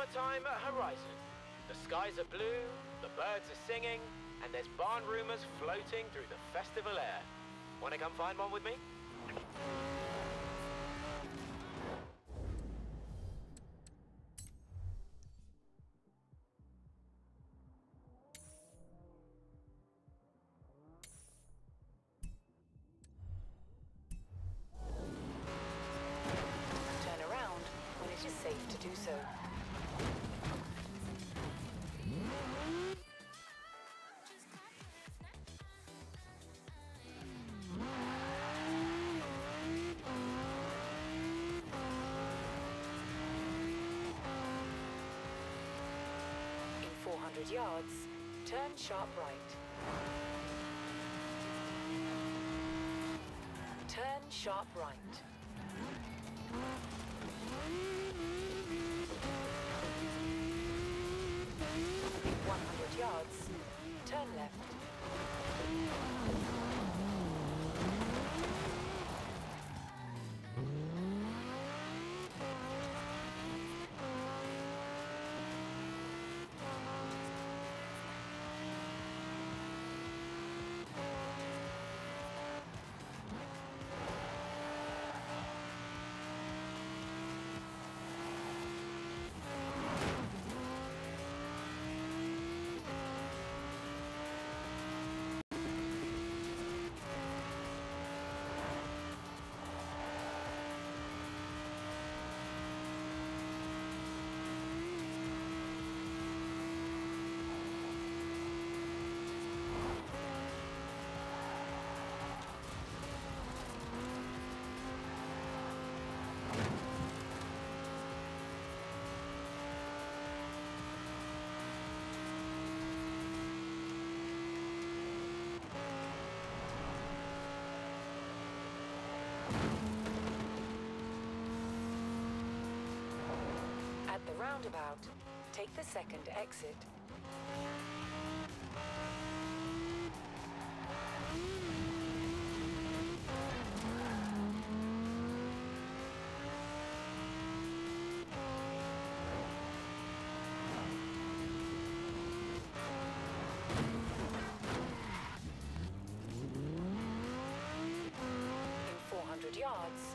summertime at Horizon. The skies are blue, the birds are singing, and there's barn rumors floating through the festival air. Wanna come find one with me? 400 yards, turn sharp right. Turn sharp right. 100 yards, turn left. Roundabout, take the second exit. Yards,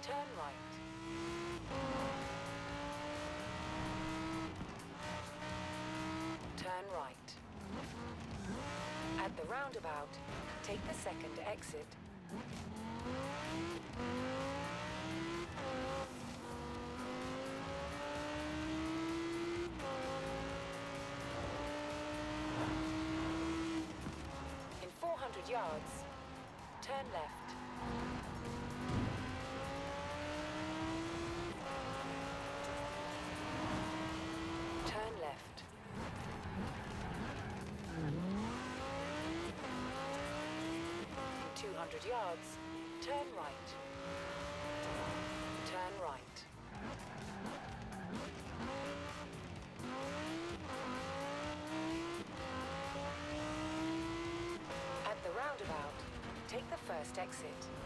turn right. The roundabout, take the second exit. In 400 yards, turn left. 100 yards, turn right. Turn right. At the roundabout, take the first exit.